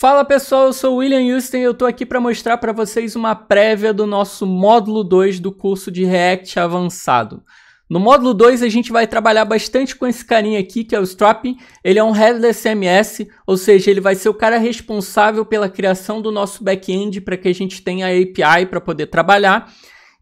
Fala pessoal, eu sou William Houston e eu estou aqui para mostrar para vocês uma prévia do nosso módulo 2 do curso de React avançado. No módulo 2 a gente vai trabalhar bastante com esse carinha aqui, que é o Strapping. Ele é um headless CMS, ou seja, ele vai ser o cara responsável pela criação do nosso back-end para que a gente tenha a API para poder trabalhar.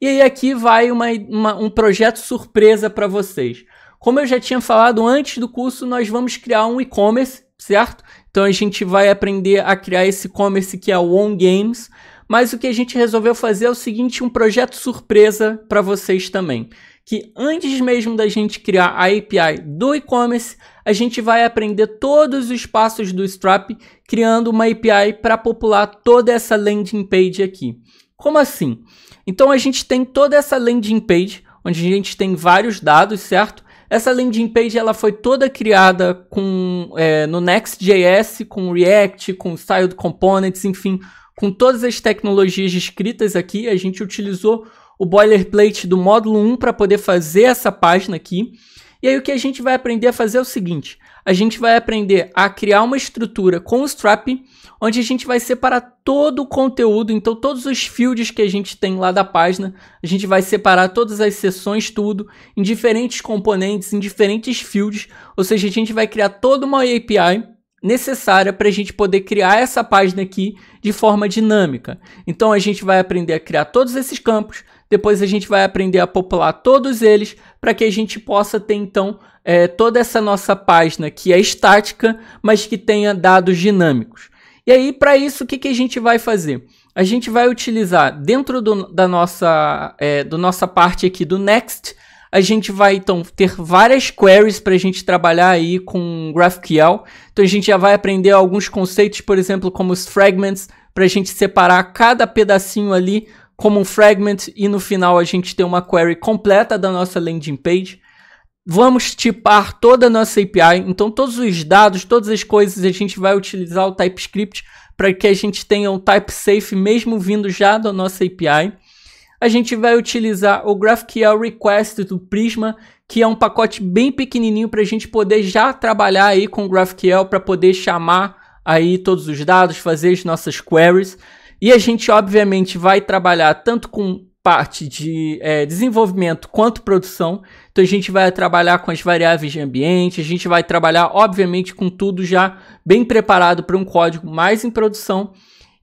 E aí aqui vai uma, uma, um projeto surpresa para vocês. Como eu já tinha falado antes do curso, nós vamos criar um e-commerce, certo? Então a gente vai aprender a criar esse e-commerce que é o On Games. Mas o que a gente resolveu fazer é o seguinte, um projeto surpresa para vocês também. Que antes mesmo da gente criar a API do e-commerce, a gente vai aprender todos os passos do Strap, criando uma API para popular toda essa landing page aqui. Como assim? Então a gente tem toda essa landing page, onde a gente tem vários dados, certo? Essa landing page ela foi toda criada com, é, no Next.js, com React, com Styled Components, enfim, com todas as tecnologias descritas aqui. A gente utilizou o boilerplate do módulo 1 para poder fazer essa página aqui. E aí o que a gente vai aprender a fazer é o seguinte: a gente vai aprender a criar uma estrutura com o Strap, onde a gente vai separar todo o conteúdo, então todos os fields que a gente tem lá da página, a gente vai separar todas as seções, tudo, em diferentes componentes, em diferentes fields, ou seja, a gente vai criar toda uma API necessária para a gente poder criar essa página aqui de forma dinâmica. Então a gente vai aprender a criar todos esses campos, depois a gente vai aprender a popular todos eles para que a gente possa ter então é, toda essa nossa página que é estática, mas que tenha dados dinâmicos. E aí, para isso, o que, que a gente vai fazer? A gente vai utilizar dentro do, da nossa, é, do nossa parte aqui do Next, a gente vai então ter várias queries para a gente trabalhar aí com GraphQL. Então a gente já vai aprender alguns conceitos, por exemplo, como os fragments, para a gente separar cada pedacinho ali como um fragment e no final a gente ter uma query completa da nossa landing page. Vamos tipar toda a nossa API, então todos os dados, todas as coisas a gente vai utilizar o TypeScript para que a gente tenha um type safe mesmo vindo já da nossa API. A gente vai utilizar o GraphQL Request do Prisma, que é um pacote bem pequenininho para a gente poder já trabalhar aí com o GraphQL para poder chamar aí todos os dados, fazer as nossas queries. E a gente, obviamente, vai trabalhar tanto com parte de é, desenvolvimento quanto produção. Então a gente vai trabalhar com as variáveis de ambiente, a gente vai trabalhar, obviamente, com tudo já bem preparado para um código mais em produção.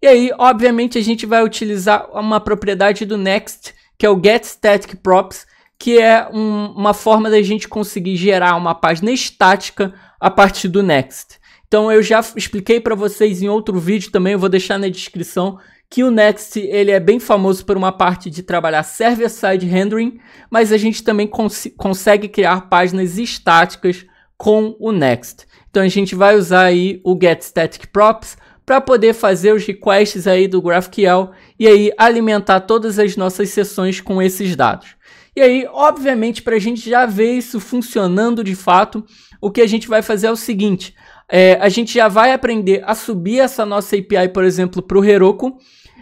E aí, obviamente, a gente vai utilizar uma propriedade do Next, que é o getStaticProps, que é um, uma forma da gente conseguir gerar uma página estática a partir do Next. Então eu já expliquei para vocês em outro vídeo também, eu vou deixar na descrição que o Next ele é bem famoso por uma parte de trabalhar server-side rendering, mas a gente também cons consegue criar páginas estáticas com o Next. Então a gente vai usar aí o getStaticProps para poder fazer os requests aí do GraphQL e aí alimentar todas as nossas sessões com esses dados. E aí, obviamente, para a gente já ver isso funcionando de fato, o que a gente vai fazer é o seguinte: é, a gente já vai aprender a subir essa nossa API, por exemplo, para o Heroku.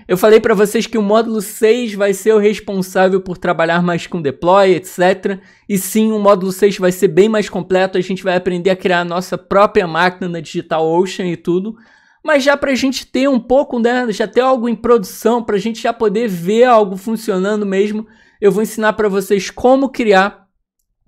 Eu falei para vocês que o módulo 6 vai ser o responsável por trabalhar mais com deploy, etc. E sim, o módulo 6 vai ser bem mais completo. A gente vai aprender a criar a nossa própria máquina na DigitalOcean e tudo. Mas já para a gente ter um pouco, né, já ter algo em produção, para a gente já poder ver algo funcionando mesmo, eu vou ensinar para vocês como criar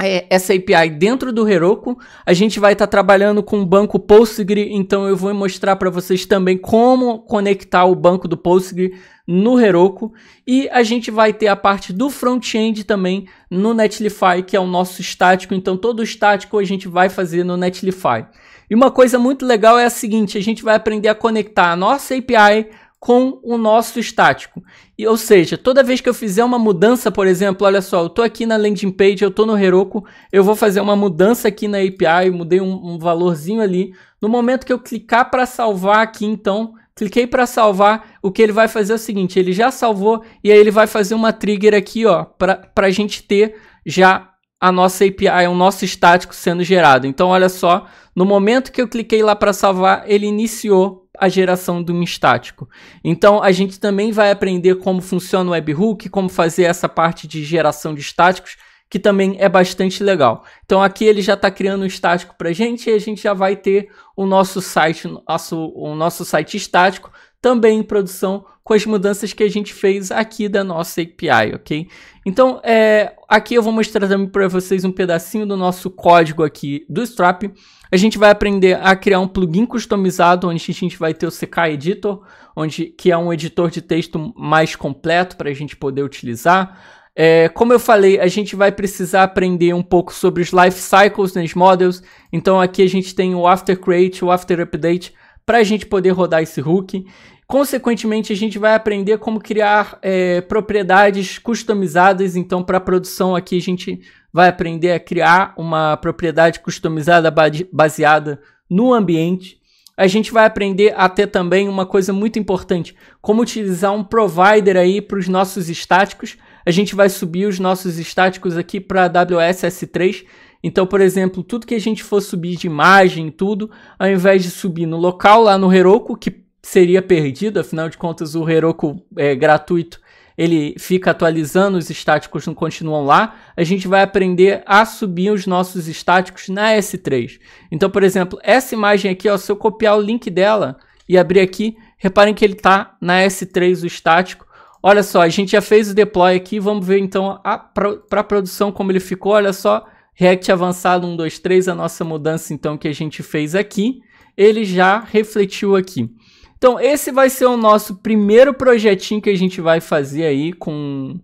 é, essa API dentro do Heroku. A gente vai estar tá trabalhando com o banco Postgre, então eu vou mostrar para vocês também como conectar o banco do Postgre no Heroku. E a gente vai ter a parte do front-end também no Netlify, que é o nosso estático. Então todo o estático a gente vai fazer no Netlify. E uma coisa muito legal é a seguinte, a gente vai aprender a conectar a nossa API com o nosso estático. E, ou seja, toda vez que eu fizer uma mudança, por exemplo, olha só, eu estou aqui na landing page, eu estou no Heroku, eu vou fazer uma mudança aqui na API, mudei um, um valorzinho ali. No momento que eu clicar para salvar aqui, então, cliquei para salvar, o que ele vai fazer é o seguinte, ele já salvou e aí ele vai fazer uma trigger aqui, ó, para a gente ter já a nossa API, o nosso estático sendo gerado. Então, olha só, no momento que eu cliquei lá para salvar, ele iniciou a geração do um estático. Então a gente também vai aprender como funciona o webhook, como fazer essa parte de geração de estáticos, que também é bastante legal. Então aqui ele já está criando um estático para gente e a gente já vai ter o nosso site, nosso, o nosso site estático também em produção com as mudanças que a gente fez aqui da nossa API, ok? Então, é, aqui eu vou mostrar também para vocês um pedacinho do nosso código aqui do Strap. A gente vai aprender a criar um plugin customizado, onde a gente vai ter o CK Editor, onde, que é um editor de texto mais completo para a gente poder utilizar. É, como eu falei, a gente vai precisar aprender um pouco sobre os life cycles nos models. Então aqui a gente tem o after create, o after update, para a gente poder rodar esse hook. Consequentemente, a gente vai aprender como criar é, propriedades customizadas. Então, para produção aqui, a gente vai aprender a criar uma propriedade customizada baseada no ambiente. A gente vai aprender a ter também uma coisa muito importante, como utilizar um provider aí para os nossos estáticos. A gente vai subir os nossos estáticos aqui para AWS S3. Então, por exemplo, tudo que a gente for subir de imagem, tudo, ao invés de subir no local lá no Heroku, que seria perdido, afinal de contas o Heroku é gratuito, ele fica atualizando, os estáticos não continuam lá, a gente vai aprender a subir os nossos estáticos na S3. Então, por exemplo, essa imagem aqui, ó, se eu copiar o link dela e abrir aqui, reparem que ele está na S3, o estático. Olha só, a gente já fez o deploy aqui, vamos ver então para a produção como ele ficou, olha só, React avançado 1, 2, 3, a nossa mudança então que a gente fez aqui, ele já refletiu aqui. Então, esse vai ser o nosso primeiro projetinho que a gente vai fazer aí com,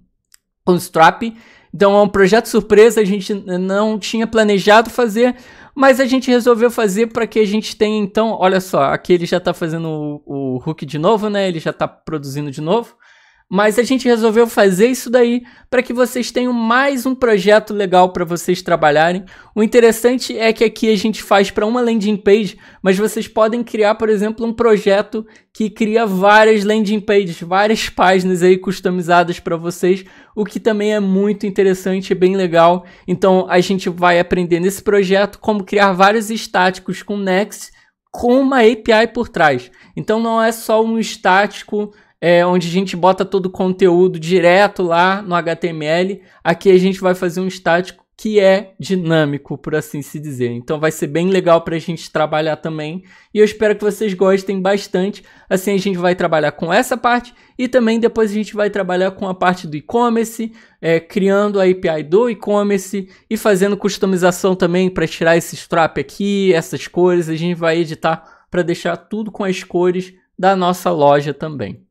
com Strap. Então, é um projeto surpresa, a gente não tinha planejado fazer, mas a gente resolveu fazer para que a gente tenha, então, olha só, aqui ele já está fazendo o, o hook de novo, né? Ele já está produzindo de novo. Mas a gente resolveu fazer isso daí para que vocês tenham mais um projeto legal para vocês trabalharem. O interessante é que aqui a gente faz para uma landing page, mas vocês podem criar, por exemplo, um projeto que cria várias landing pages, várias páginas aí customizadas para vocês, o que também é muito interessante e bem legal. Então a gente vai aprender nesse projeto como criar vários estáticos com Next com uma API por trás. Então não é só um estático é, onde a gente bota todo o conteúdo direto lá no HTML. Aqui a gente vai fazer um estático que é dinâmico, por assim se dizer. Então vai ser bem legal para a gente trabalhar também. E eu espero que vocês gostem bastante. Assim a gente vai trabalhar com essa parte e também depois a gente vai trabalhar com a parte do e-commerce, é, criando a API do e-commerce e fazendo customização também para tirar esse strap aqui, essas cores. A gente vai editar para deixar tudo com as cores da nossa loja também.